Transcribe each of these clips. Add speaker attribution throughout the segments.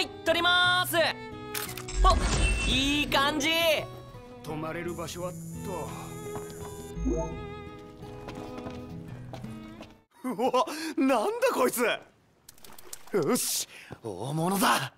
Speaker 1: はい取ります。おいい感じ。
Speaker 2: 泊まれる場所はと。うわなんだこいつ。よし大物だ。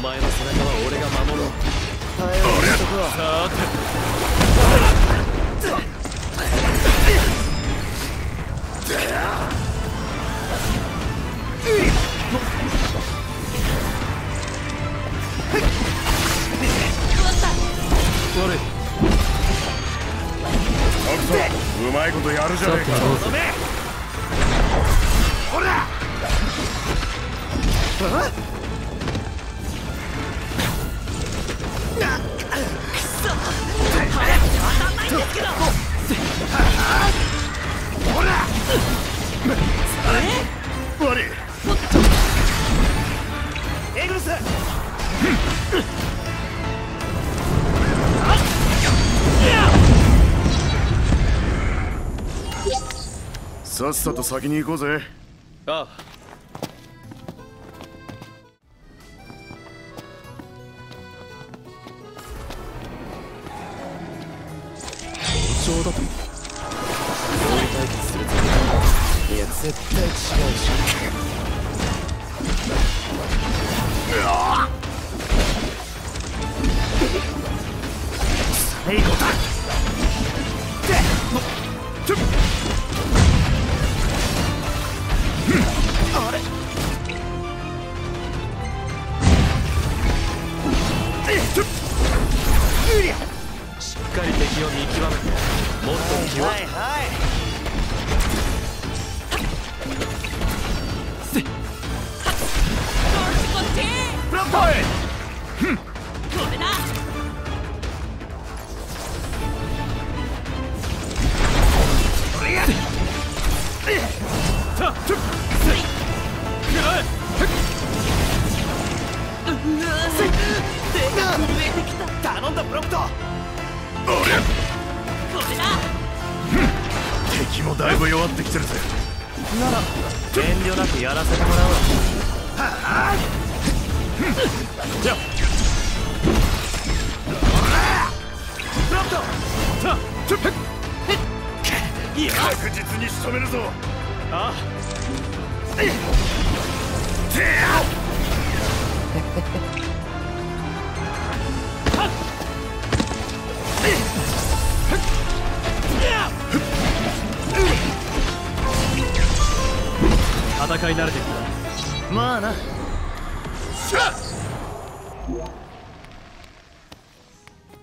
Speaker 1: お前の背中は俺が守ろう
Speaker 2: 耐えるとこは
Speaker 1: さて悪い
Speaker 3: うまいことやるじゃねえかさっさと先に行こうぜ。
Speaker 1: ああ。だと合理対決するつもりだいや絶対違うし。
Speaker 2: 最んだブロックト
Speaker 3: 敵もだいぶ弱ってきてるぜ。
Speaker 1: 遠慮なくやらせてもらう。わじゃ
Speaker 2: ブロックト
Speaker 3: 確実に仕留めるぞ
Speaker 1: あ戦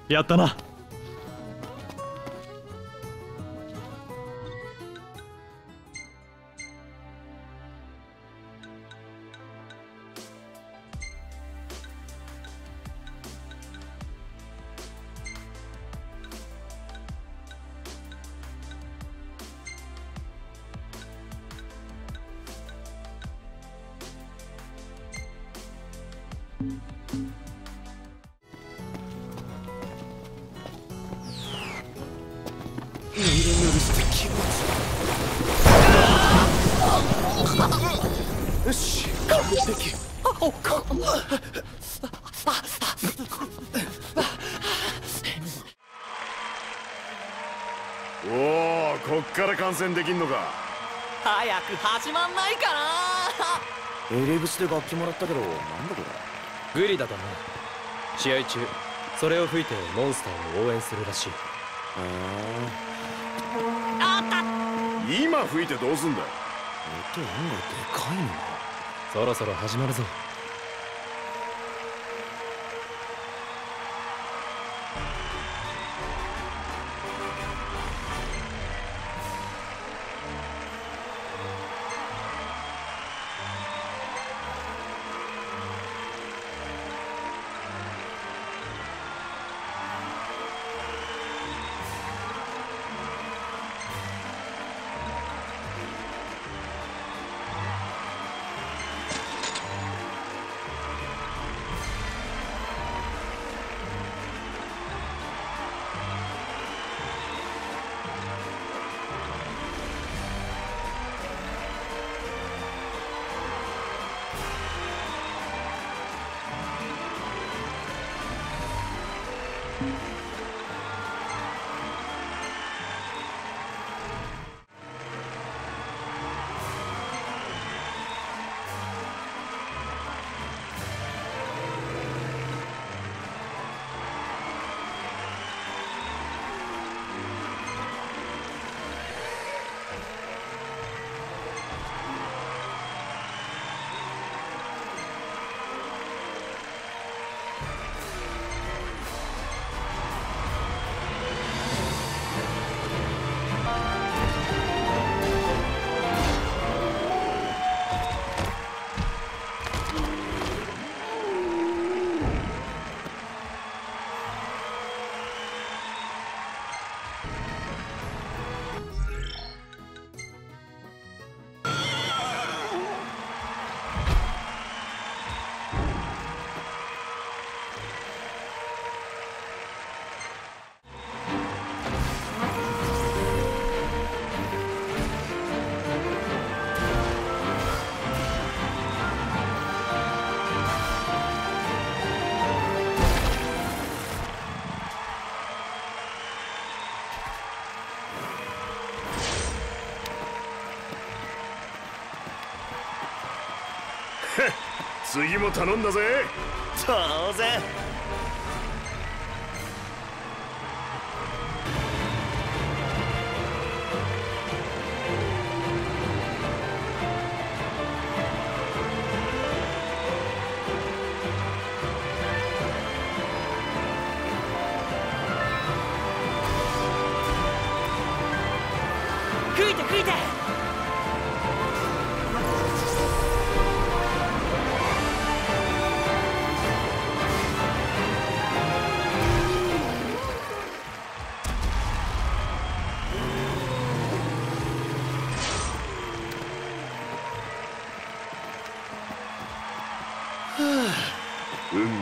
Speaker 1: やったな。
Speaker 2: ぬるぬるして気持ちいいよし完璧
Speaker 3: おおこっから観戦できんのか。
Speaker 1: 早く始まんないかな。
Speaker 2: 入り口で楽器もらったけどなんだこれ。
Speaker 1: グリだとな試合中それを吹いてモンスターを応援するらしい
Speaker 3: 今吹いてどうすんだ
Speaker 2: 音案外でかいな。
Speaker 1: そろそろ始まるぞ
Speaker 3: 次も頼んだぜ。
Speaker 2: 当然。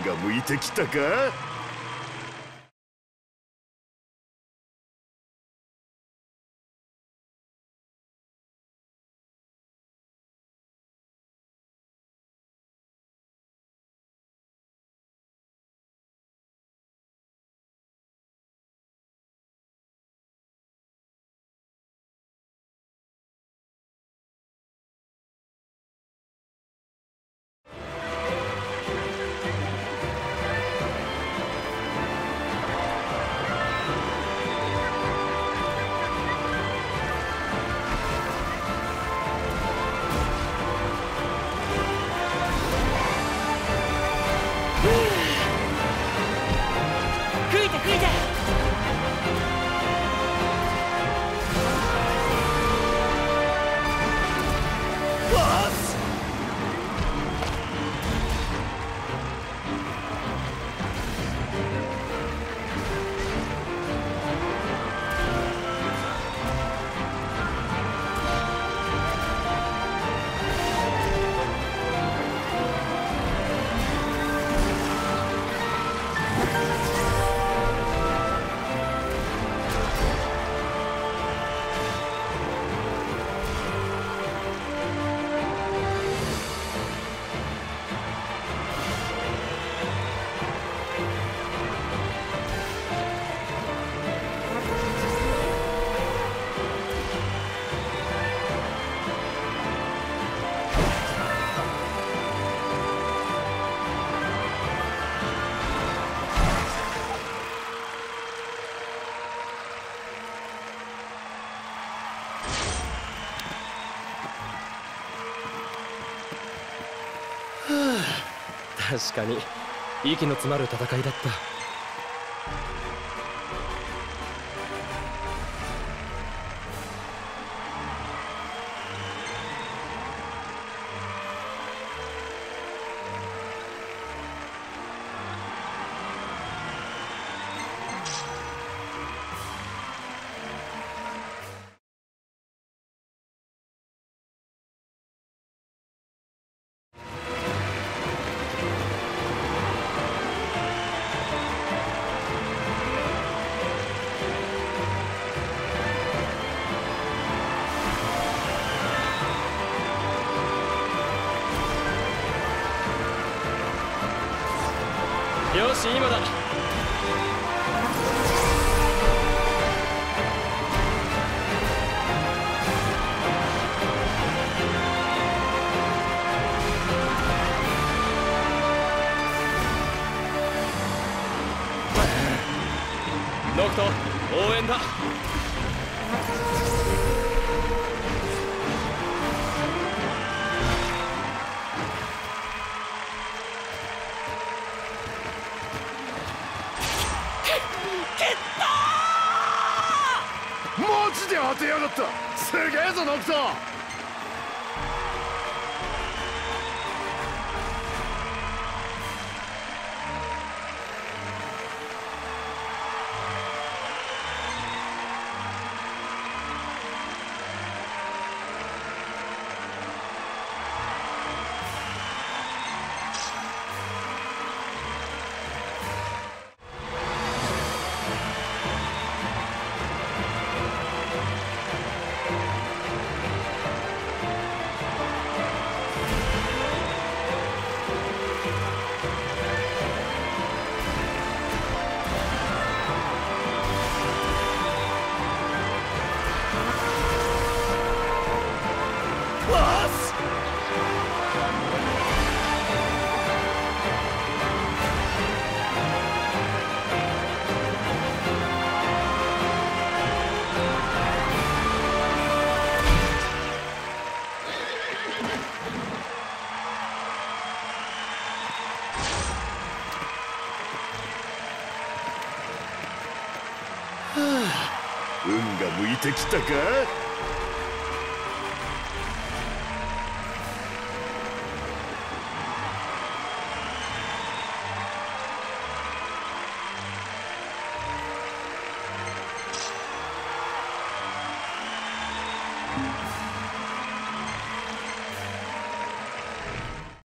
Speaker 3: が向いてきたか？
Speaker 1: 確かに。息の詰まる戦いだった。し今だ。ノクト応援だ。
Speaker 3: ジで当てやがった。すげえぞノクト。運が向いてきたか？